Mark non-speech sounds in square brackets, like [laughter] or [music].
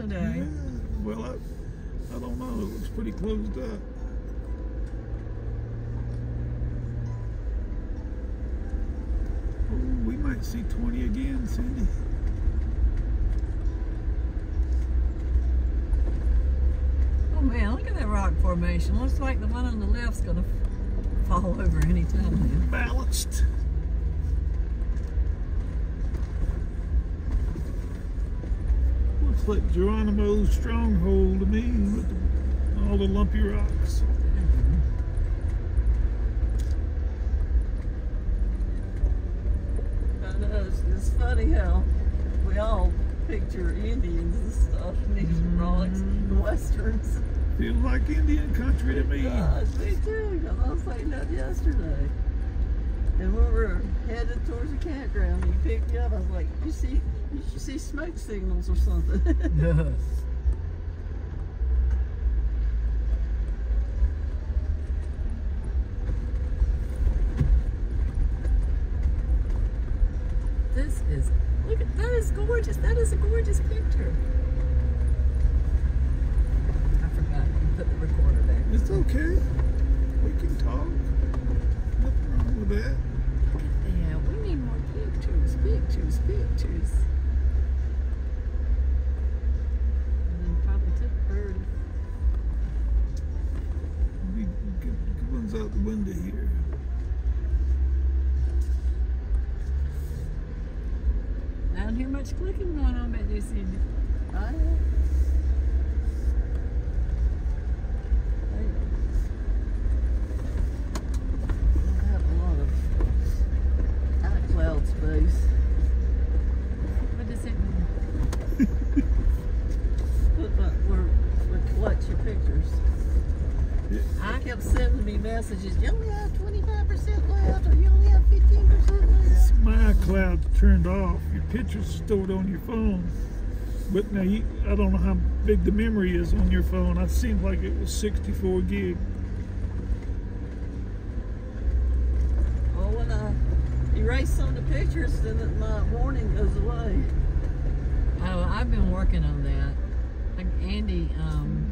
today. Yeah, well, I, I don't know. It looks pretty closed up. Oh, we might see 20 again, Cindy. Oh man, look at that rock formation. Looks like the one on the left's gonna fall over any time now. Balanced. Like Geronimo's stronghold to me with the, all the lumpy rocks. I know, it's, it's funny how we all picture Indians and stuff and these rocks, mm-hmm. the westerns. Feels like Indian country to me. Gosh, me too, because I was saying that yesterday. And we were headed towards the campground, and you picked me up. I was like, "You see, you see smoke signals or something?" [laughs] Yes. This is look at that is gorgeous. That is a gorgeous picture. I forgot you put the recorder back. It's okay. We can talk. Nothing wrong with that. Look at that. We need more pictures, pictures, pictures. And then probably took Birdie. We get good ones out the window here. I don't hear much clicking going on back there, Cindy. I have a lot of iCloud space. What does it mean? Put my, where, where collect your pictures. Yeah. I kept sending me messages. You only have 25% left, or you only have 15% left. My cloud turned off. Your picture's stored on your phone. But now you, I don't know how big the memory is on your phone. It seemed like it was 64 gig. Well, when I erase some of the pictures, then it- my warning goes away. Oh, I've been working on that. Like Andy, um,